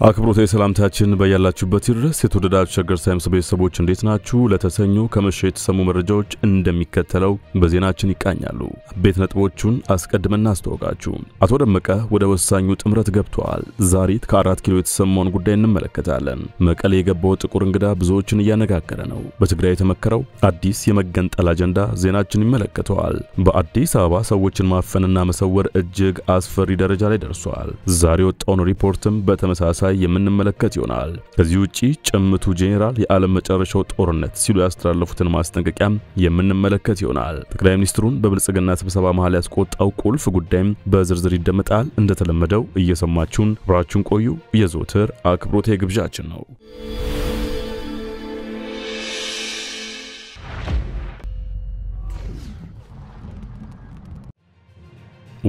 አክብሮታዊ ሰላምታችን በያላችሁበት ይድረስ። የተወደዳችሁ ሸገር ታይምስ ቤተሰቦች እንዴት ናችሁ? ለዕለተ ሰኞ ከመሸ የተሰሙ መረጃዎች እንደሚከተለው በዜናችን ይቃኛሉ። አበይት ነጥቦቹን አስቀድመን እናስተዋውቃችሁ። አቶ ደመቀ ወደ ወሳኙ ጥምረት ገብተዋል። ዛሬ ከአራት ኪሎ የተሰማውን ጉዳይ እንመለከታለን። መቀሌ የገባው ጥቁር እንግዳ ብዙዎችን እያነጋገረ ነው። በትግራይ የተመከረው አዲስ የመገንጠል አጀንዳ ዜናችን ይመለከተዋል። በአዲስ አበባ ሰዎችን ማፈንና መሰወር እጅግ አስፈሪ ደረጃ ላይ ደርሷል። ዛሬ የወጣውን ሪፖርትም በተመሳሳይ የምንመለከት ይሆናል። ከዚህ ውጪ ጭምቱ ጄኔራል የዓለም መጨረሻው ጦርነት ሲሉ ያስተላለፉትን ማስጠንቀቂያም የምንመለከት ይሆናል። ጠቅላይ ሚኒስትሩን በብልጽግና ስብሰባ መሃል ያስቆጣው ቁልፍ ጉዳይም በዝርዝር ይደመጣል። እንደተለመደው እየሰማችሁን አብራችሁን ቆዩ። የዘወትር አክብሮቴ ግብዣችን ነው።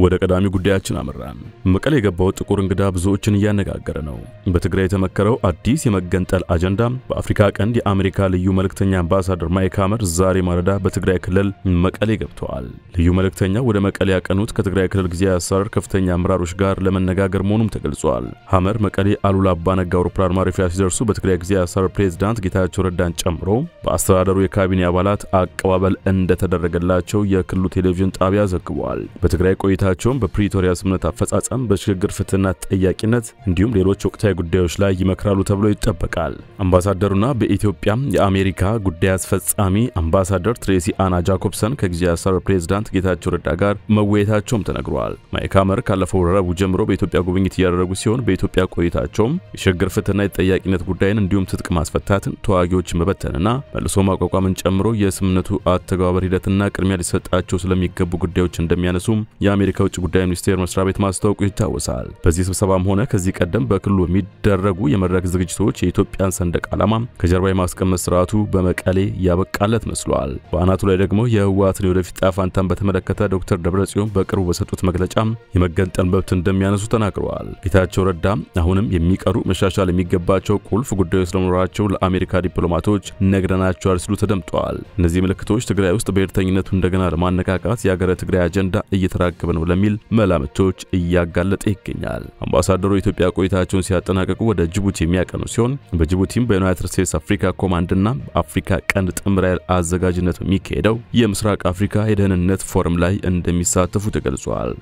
ወደ ቀዳሚ ጉዳያችን አመራን። መቀሌ የገባው ጥቁር እንግዳ ብዙዎችን እያነጋገረ ነው። በትግራይ የተመከረው አዲስ የመገንጠል አጀንዳ በአፍሪካ ቀንድ የአሜሪካ ልዩ መልእክተኛ አምባሳደር ማይክ ሐመር ዛሬ ማለዳ በትግራይ ክልል መቀሌ ገብተዋል። ልዩ መልእክተኛው ወደ መቀሌ ያቀኑት ከትግራይ ክልል ጊዜያዊ አስተዳደር ከፍተኛ አመራሮች ጋር ለመነጋገር መሆኑም ተገልጿል። ሐመር መቀሌ አሉላ አባነጋ አውሮፕላን ማረፊያ ሲደርሱ በትግራይ ጊዜያዊ አስተዳደር ፕሬዝዳንት ጌታቸው ረዳን ጨምሮ በአስተዳደሩ የካቢኔ አባላት አቀባበል እንደተደረገላቸው የክልሉ ቴሌቪዥን ጣቢያ ዘግቧል። በትግራይ ቆይታቸውም በፕሪቶሪያ ስምምነት አፈጻጸም በሽግግር ፍትህና ተጠያቂነት እንዲሁም ሌሎች ወቅታዊ ጉዳዮች ላይ ይመክራሉ ተብሎ ይጠበቃል። አምባሳደሩና በኢትዮጵያ የአሜሪካ ጉዳይ አስፈጻሚ አምባሳደር ትሬሲ አና ጃኮብሰን ከጊዜያዊ አስተዳደር ፕሬዝዳንት ጌታቸው ረዳ ጋር መወያየታቸውም ተነግሯል። ማይክ ካለፈው ረቡዕ ጀምሮ በኢትዮጵያ ጉብኝት እያደረጉ ሲሆን በኢትዮጵያ ቆይታቸውም የሽግግር ፍትህና የተጠያቂነት ጉዳይን እንዲሁም ትጥቅ ማስፈታትን፣ ተዋጊዎችን መበተንና መልሶ ማቋቋምን ጨምሮ የስምምነቱ አተገባበር ሂደትና ቅድሚያ ሊሰጣቸው ስለሚገቡ ጉዳዮች እንደሚያነሱም የአሜሪካ ውጭ ጉዳይ ሚኒስቴር መስሪያ ቤት ማስታወቁ ይታወሳል። በዚህ ስብሰባም ሆነ ከዚህ ቀደም በክልሉ የሚደረጉ የመድረክ ዝግጅቶች የኢትዮጵያን ሰንደቅ ዓላማ ከጀርባ የማስቀመጥ ስርዓቱ በመቀሌ ያበቃለት መስሏል። በአናቱ ላይ ደግሞ የህወሓትን የወደፊት ዕጣ በተመለከተ ዶክተር ደብረጽዮን በቅርቡ በሰጡት መግለጫ የመገንጠል መብት እንደሚያነሱ ተናግረዋል። ጌታቸው ረዳ አሁንም የሚቀሩ መሻሻል የሚገባቸው ቁልፍ ጉዳዮች ስለመኖራቸው ለአሜሪካ ዲፕሎማቶች ነግረናቸዋል ሲሉ ተደምጠዋል። እነዚህ ምልክቶች ትግራይ ውስጥ ብሔርተኝነቱ እንደገና ለማነቃቃት የሀገረ ትግራይ አጀንዳ እየተራገበ ነው ለሚል መላምቶች እያጋለጠ ይገኛል። አምባሳደሩ የኢትዮጵያ ቆይታቸውን ሲያጠናቀቁ ወደ ጅቡቲ የሚያቀኑ ሲሆን በጅቡቲም በዩናይትድ ስቴትስ አፍሪካ ኮማንድና በአፍሪካ ቀንድ ጥምር ኃይል አዘጋጅነት በሚካሄደው የምስራቅ አፍሪካ የደህንነት ፎረም ላይ እንደሚሳተፉ ተገልጿል።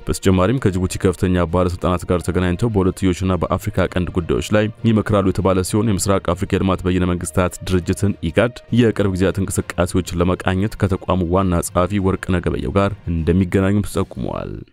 በተጨማሪም ከጅቡቲ ከፍተኛ ባለስልጣናት ጋር ተገናኝተው በሁለትዮሽና በአፍሪካ ቀንድ ጉዳዮች ላይ ይመክራሉ የተባለ ሲሆን የምስራቅ አፍሪካ የልማት በይነ መንግስታት ድርጅትን ኢጋድ የቅርብ ጊዜያት እንቅስቃሴዎችን ለመቃኘት ከተቋሙ ዋና ጸሐፊ ወርቅነህ ገበየሁ ጋር እንደሚገናኙም ተጠቁመዋል።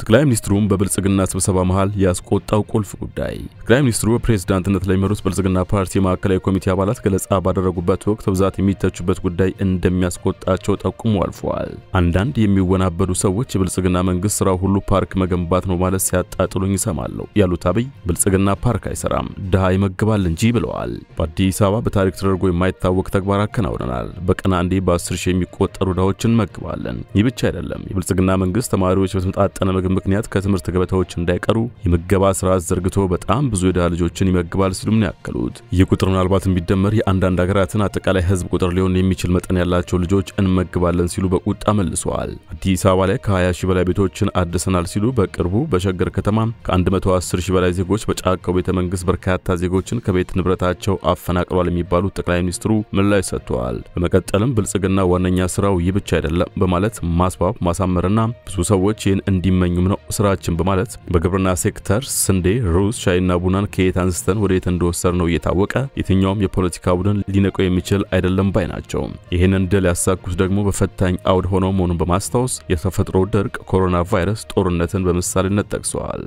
ጠቅላይ ሚኒስትሩም በብልጽግና ስብሰባ መሃል ያስቆጣው ቁልፍ ጉዳይ ጠቅላይ ሚኒስትሩ በፕሬዝዳንትነት ለሚመሩት ብልጽግና ፓርቲ የማዕከላዊ ኮሚቴ አባላት ገለጻ ባደረጉበት ወቅት በብዛት የሚተቹበት ጉዳይ እንደሚያስቆጣቸው ጠቁሞ አልፈዋል። አንዳንድ የሚወናበዱ ሰዎች የብልጽግና መንግስት ስራው ሁሉ ፓርክ መገንባት ነው ማለት ሲያጣጥሉኝ ይሰማለሁ ያሉት አብይ ብልጽግና ፓርክ አይሰራም፣ ድሃ ይመግባል እንጂ ብለዋል። በአዲስ አበባ በታሪክ ተደርጎ የማይታወቅ ተግባር አከናውነናል። በቀን አንዴ በአስር ሺህ የሚቆጠሩ ድሃዎችን እንመግባለን። ይህ ብቻ አይደለም። የብልጽግና መንግስት ተማሪዎች በተመጣጠነ ምግብ ምክንያት ከትምህርት ገበታዎች እንዳይቀሩ የምገባ ስርዓት ዘርግቶ በጣም ብዙ የድሃ ልጆችን ይመግባል ሲሉም ነው ያከሉት። ይህ ቁጥር ምናልባት ቢደመር የአንዳንድ ሀገራትን አጠቃላይ ህዝብ ቁጥር ሊሆን የሚችል መጠን ያላቸው ልጆች እንመግባለን ሲሉ በቁጣ መልሰዋል። አዲስ አበባ ላይ ከ20 ሺህ በላይ ቤቶችን አድሰናል ሲሉ በቅርቡ በሸገር ከተማ ከ110 ሺህ በላይ ዜጎች በጫካው ቤተ መንግስት በርካታ ዜጎችን ከቤት ንብረታቸው አፈናቅሏል የሚባሉት ጠቅላይ ሚኒስትሩ ምላሽ ሰጥተዋል። በመቀጠልም ብልጽግና ዋነኛ ስራው ይህ ብቻ አይደለም በማለት ማስዋብ ማሳመርና ብዙ ሰዎች ይህን እንዲመኙ ነው ስራችን በማለት በግብርና ሴክተር ስንዴ፣ ሩዝ፣ ሻይና ቡናን ከየት አንስተን ወደ የት እንደወሰድነው እየታወቀ የትኛውም የፖለቲካ ቡድን ሊነቀው የሚችል አይደለም ባይ ናቸው። ይህንን ድል ያሳኩት ደግሞ በፈታኝ አውድ ሆነው መሆኑን በማስታወስ የተፈጥሮ ድርቅ፣ ኮሮና ቫይረስ፣ ጦርነትን በምሳሌነት ጠቅሰዋል።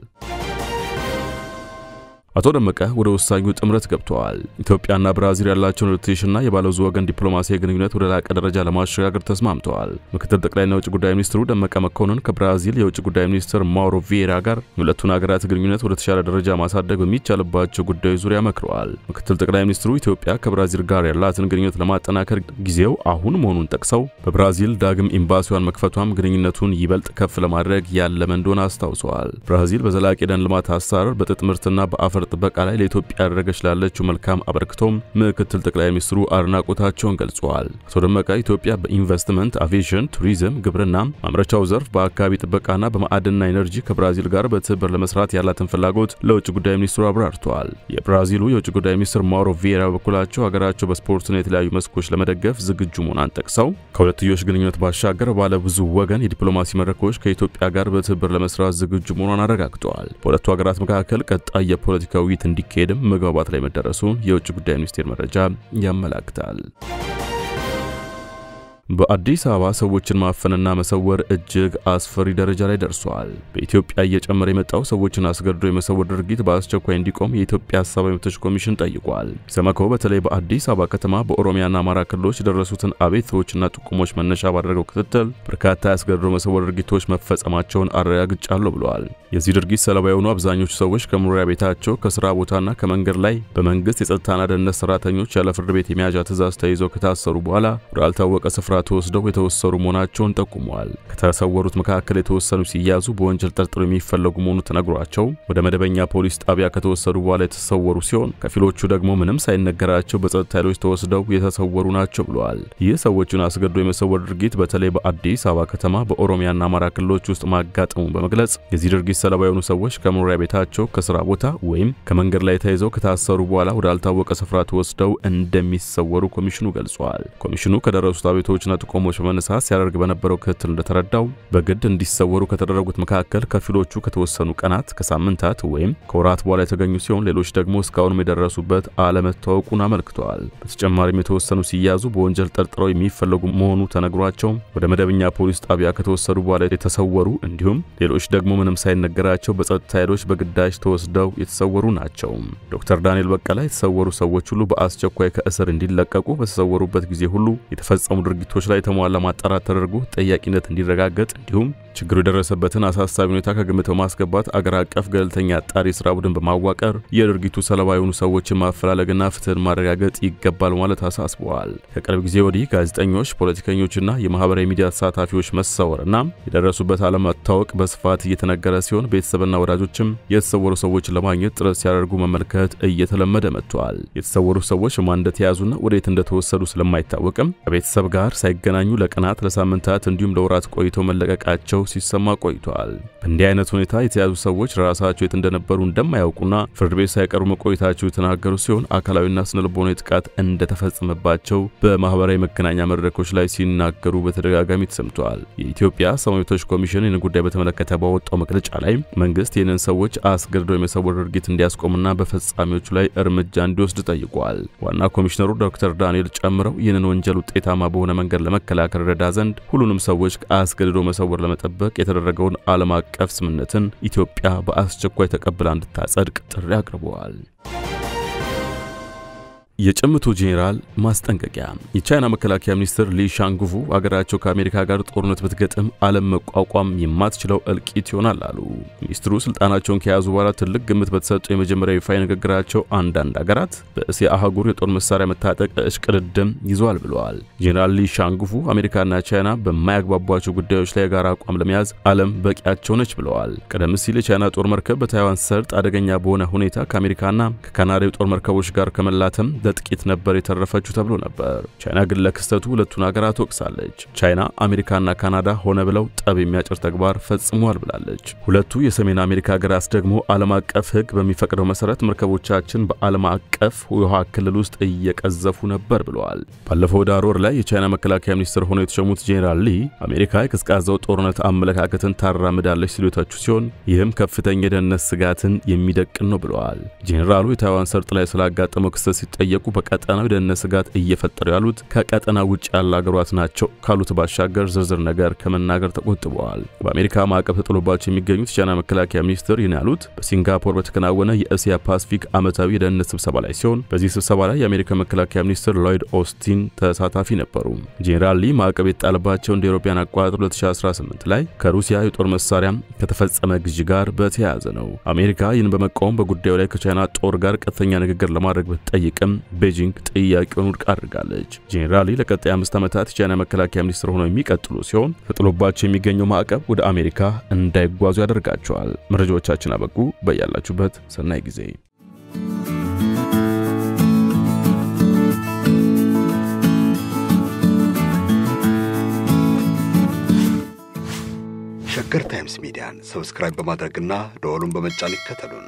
አቶ ደመቀ ወደ ወሳኙ ጥምረት ገብተዋል። ኢትዮጵያና ብራዚል ያላቸውን ሁለትዮሽና የባለብዙ ወገን ዲፕሎማሲያዊ ግንኙነት ወደ ላቀ ደረጃ ለማሸጋገር ተስማምተዋል። ምክትል ጠቅላይና የውጭ ጉዳይ ሚኒስትሩ ደመቀ መኮንን ከብራዚል የውጭ ጉዳይ ሚኒስትር ማውሮ ቪዬራ ጋር የሁለቱን ሀገራት ግንኙነት ወደ ተሻለ ደረጃ ማሳደግ በሚቻልባቸው ጉዳዮች ዙሪያ መክረዋል። ምክትል ጠቅላይ ሚኒስትሩ ኢትዮጵያ ከብራዚል ጋር ያላትን ግንኙነት ለማጠናከር ጊዜው አሁን መሆኑን ጠቅሰው በብራዚል ዳግም ኤምባሲዋን መክፈቷም ግንኙነቱን ይበልጥ ከፍ ለማድረግ ያለመ እንደሆነ አስታውሰዋል። ብራዚል በዘላቂ የደን ልማት አሰራር፣ በጥጥ ምርትና በአፈር ድንበር ጥበቃ ላይ ለኢትዮጵያ እያደረገች ላለችው መልካም አበርክቶም ምክትል ጠቅላይ ሚኒስትሩ አድናቆታቸውን ገልጸዋል። አቶ ደመቀ ኢትዮጵያ በኢንቨስትመንት፣ አቪዬሽን፣ ቱሪዝም፣ ግብርና፣ ማምረቻው ዘርፍ በአካባቢ ጥበቃና በማዕድንና ኢነርጂ ከብራዚል ጋር በትብብር ለመስራት ያላትን ፍላጎት ለውጭ ጉዳይ ሚኒስትሩ አብራርተዋል። የብራዚሉ የውጭ ጉዳይ ሚኒስትር ማውሮ ቪዬራ በበኩላቸው ሀገራቸው በስፖርትና የተለያዩ መስኮች ለመደገፍ ዝግጁ መሆኗን ጠቅሰው ከሁለትዮሽ ግንኙነት ባሻገር ባለ ብዙ ወገን የዲፕሎማሲ መድረኮች ከኢትዮጵያ ጋር በትብብር ለመስራት ዝግጁ መሆኗን አረጋግጠዋል። በሁለቱ ሀገራት መካከል ቀጣይ የፖለቲካ ውይይት እንዲካሄድም መግባባት ላይ መደረሱን የውጭ ጉዳይ ሚኒስቴር መረጃ ያመላክታል። በአዲስ አበባ ሰዎችን ማፈንና መሰወር እጅግ አስፈሪ ደረጃ ላይ ደርሷል። በኢትዮጵያ እየጨመረ የመጣው ሰዎችን አስገድዶ የመሰወር ድርጊት በአስቸኳይ እንዲቆም የኢትዮጵያ ሰብአዊ መብቶች ኮሚሽን ጠይቋል። ኢሰመኮ በተለይ በአዲስ አበባ ከተማ በኦሮሚያና አማራ ክልሎች የደረሱትን አቤቱታዎችና ጥቁሞች መነሻ ባደረገው ክትትል በርካታ ያስገድዶ መሰወር ድርጊቶች መፈጸማቸውን አረጋግጫለሁ ብለዋል። የዚህ ድርጊት ሰለባ የሆኑ አብዛኞቹ ሰዎች ከመኖሪያ ቤታቸው፣ ከስራ ቦታና ከመንገድ ላይ በመንግስት የጸጥታና ደህንነት ሰራተኞች ያለ ፍርድ ቤት የመያዣ ትዕዛዝ ተይዘው ከታሰሩ በኋላ ወዳልታወቀ ስፍራ ተወስደው የተወሰሩ መሆናቸውን ጠቁመዋል። ከተሰወሩት መካከል የተወሰኑ ሲያዙ በወንጀል ጠርጥረው የሚፈለጉ መሆኑ ተነግሯቸው ወደ መደበኛ ፖሊስ ጣቢያ ከተወሰዱ በኋላ የተሰወሩ ሲሆን ከፊሎቹ ደግሞ ምንም ሳይነገራቸው በጸጥታ ኃይሎች ተወስደው የተሰወሩ ናቸው ብለዋል። ይህ ሰዎችን አስገድዶ የመሰወር ድርጊት በተለይ በአዲስ አበባ ከተማ በኦሮሚያና አማራ ክልሎች ውስጥ ማጋጠሙን በመግለጽ የዚህ ድርጊት ሰለባ የሆኑ ሰዎች ከመኖሪያ ቤታቸው፣ ከስራ ቦታ ወይም ከመንገድ ላይ ተይዘው ከታሰሩ በኋላ ወዳልታወቀ ስፍራ ተወስደው እንደሚሰወሩ ኮሚሽኑ ገልጿል። ኮሚሽኑ ከደረሱት አቤቶችና ጥቆሞች በመነሳት ሲያደርግ በነበረው ክትትል እንደተረዳው በግድ እንዲሰወሩ ከተደረጉት መካከል ከፊሎቹ ከተወሰኑ ቀናት፣ ከሳምንታት ወይም ከወራት በኋላ የተገኙ ሲሆን ሌሎች ደግሞ እስካሁንም የደረሱበት አለመታወቁን አመልክተዋል። በተጨማሪም የተወሰኑ ሲያዙ በወንጀል ጠርጥረው የሚፈለጉ መሆኑ ተነግሯቸው ወደ መደበኛ ፖሊስ ጣቢያ ከተወሰዱ በኋላ የተሰወሩ እንዲሁም ሌሎች ደግሞ ምንም ሳይነገራቸው በጸጥታ ኃይሎች በግዳጅ ተወስደው የተሰወሩ ናቸው። ዶክተር ዳንኤል በቀላ የተሰወሩ ሰዎች ሁሉ በአስቸኳይ ከእስር እንዲለቀቁ በተሰወሩበት ጊዜ ሁሉ የተፈጸሙ ድርጊቶች ላይ የተሟላ ማጣራት ተደርጎ ጠያቂነት እንዲረጋገጥ እንዲሁም ችግሩ የደረሰበትን አሳሳቢ ሁኔታ ከግምት በማስገባት አገር አቀፍ ገለልተኛ አጣሪ ስራ ቡድን በማዋቀር የድርጊቱ ሰለባ የሆኑ ሰዎችን ማፈላለግና ፍትህን ማረጋገጥ ይገባል ማለት አሳስበዋል። ከቅርብ ጊዜ ወዲህ ጋዜጠኞች፣ ፖለቲከኞችና የማህበራዊ ሚዲያ ተሳታፊዎች መሰወርና የደረሱበት አለመታወቅ በስፋት እየተነገረ ሲሆን ቤተሰብና ወዳጆችም የተሰወሩ ሰዎችን ለማግኘት ጥረት ሲያደርጉ መመልከት እየተለመደ መጥቷል። የተሰወሩ ሰዎች ማን እንደተያዙና ወዴት እንደተወሰዱ ስለማይታወቅም ከቤተሰብ ጋር ሳይገናኙ ለቀናት፣ ለሳምንታት እንዲሁም ለወራት ቆይተው መለቀቃቸው ሲሰማ ቆይቷል። በእንዲህ አይነት ሁኔታ የተያዙ ሰዎች ራሳቸው የት እንደነበሩ እንደማያውቁና ፍርድ ቤት ሳይቀርቡ መቆየታቸው የተናገሩ ሲሆን አካላዊና ስነልቦናዊ ጥቃት እንደተፈጸመባቸው በማህበራዊ መገናኛ መድረኮች ላይ ሲናገሩ በተደጋጋሚ ተሰምተዋል። የኢትዮጵያ ሰብዓዊ መብቶች ኮሚሽን ይህን ጉዳይ በተመለከተ ባወጣው መግለጫ ላይ መንግስት ይህንን ሰዎች አስገድደው የመሰወር ድርጊት እንዲያስቆምና በፈጻሚዎቹ ላይ እርምጃ እንዲወስድ ጠይቋል። ዋና ኮሚሽነሩ ዶክተር ዳንኤል ጨምረው ይህንን ወንጀል ውጤታማ በሆነ መንገድ ለመከላከል ረዳ ዘንድ ሁሉንም ሰዎች ከአስገድዶ መሰወር ለመጠበቅ የተደረገውን ዓለም አቀፍ ስምምነትን ኢትዮጵያ በአስቸኳይ ተቀብላ እንድታጸድቅ ጥሪ አቅርበዋል። የጭምቱ ጄኔራል ማስጠንቀቂያ። የቻይና መከላከያ ሚኒስትር ሊ ሻንጉፉ አገራቸው ከአሜሪካ ጋር ጦርነት ብትገጥም ዓለም መቋቋም የማትችለው እልቂት ይሆናል አሉ። ሚኒስትሩ ስልጣናቸውን ከያዙ በኋላ ትልቅ ግምት በተሰጠው የመጀመሪያው ይፋ ንግግራቸው አንዳንድ አገራት በእስያ አህጉር የጦር መሳሪያ መታጠቅ እሽቅድድም ይዟል ብለዋል። ጄኔራል ሊ ሻንጉፉ አሜሪካና ቻይና በማያግባቧቸው ጉዳዮች ላይ የጋራ አቋም ለመያዝ ዓለም በቂያቸው ነች ብለዋል። ቀደም ሲል የቻይና ጦር መርከብ በታይዋን ሰርጥ አደገኛ በሆነ ሁኔታ ከአሜሪካና ከካናዳ የጦር መርከቦች ጋር ከመላተም ለጥቂት ነበር የተረፈችው ተብሎ ነበር። ቻይና ግን ለክስተቱ ሁለቱን ሀገራት ወቅሳለች። ቻይና አሜሪካና ካናዳ ሆነ ብለው ጠብ የሚያጭር ተግባር ፈጽመዋል ብላለች። ሁለቱ የሰሜን አሜሪካ ሀገራት ደግሞ ዓለም አቀፍ ሕግ በሚፈቅደው መሰረት መርከቦቻችን በዓለም አቀፍ የውሃ ክልል ውስጥ እየቀዘፉ ነበር ብለዋል። ባለፈው ዳር ወር ላይ የቻይና መከላከያ ሚኒስትር ሆነው የተሾሙት ጄኔራል ሊ አሜሪካ የቀዝቃዛው ጦርነት አመለካከትን ታራምዳለች ሲሉ የተቹ ሲሆን ይህም ከፍተኛ የደህንነት ስጋትን የሚደቅን ነው ብለዋል። ጄኔራሉ የታይዋን ሰርጥ ላይ ስላጋጠመው ክስተት ሲጠየቁ በቀጠናው የደህንነት ስጋት እየፈጠሩ ያሉት ከቀጠና ውጭ ያሉ አገራት ናቸው ካሉት ባሻገር ዝርዝር ነገር ከመናገር ተቆጥበዋል። በአሜሪካ ማዕቀብ ተጥሎባቸው የሚገኙት የቻይና መከላከያ ሚኒስትር ይህን ያሉት በሲንጋፖር በተከናወነ የእስያ ፓሲፊክ ዓመታዊ የደህንነት ስብሰባ ላይ ሲሆን በዚህ ስብሰባ ላይ የአሜሪካ መከላከያ ሚኒስትር ሎይድ ኦስቲን ተሳታፊ ነበሩ። ጄኔራል ሊ ማዕቀብ የጣለባቸው እንደ አውሮፓውያን አቆጣጠር 2018 ላይ ከሩሲያ የጦር መሳሪያ ከተፈጸመ ግዢ ጋር በተያያዘ ነው። አሜሪካ ይህን በመቃወም በጉዳዩ ላይ ከቻይና ጦር ጋር ቀጥተኛ ንግግር ለማድረግ ብትጠይቅም ቤጂንግ ጥያቄውን ውድቅ አድርጋለች። ጄኔራሊ ለቀጣይ አምስት ዓመታት የቻይና መከላከያ ሚኒስትር ሆነው የሚቀጥሉ ሲሆን ተጥሎባቸው የሚገኘው ማዕቀብ ወደ አሜሪካ እንዳይጓዙ ያደርጋቸዋል። መረጃዎቻችን አበቁ። በያላችሁበት ሰናይ ጊዜ ሸገር ታይምስ ሚዲያን ሰብስክራይብ በማድረግና ደወሉን በመጫን ይከተሉን።